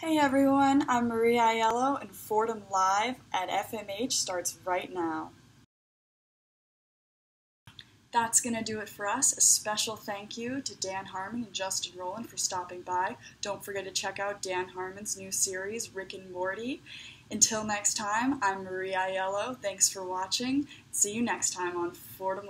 Hey everyone, I'm Maria Aiello and Fordham Live at FMH starts right now. That's going to do it for us. A special thank you to Dan Harmon and Justin Roiland for stopping by. Don't forget to check out Dan Harmon's new series, Rick and Morty. Until next time, I'm Maria Aiello. Thanks for watching. See you next time on Fordham Live.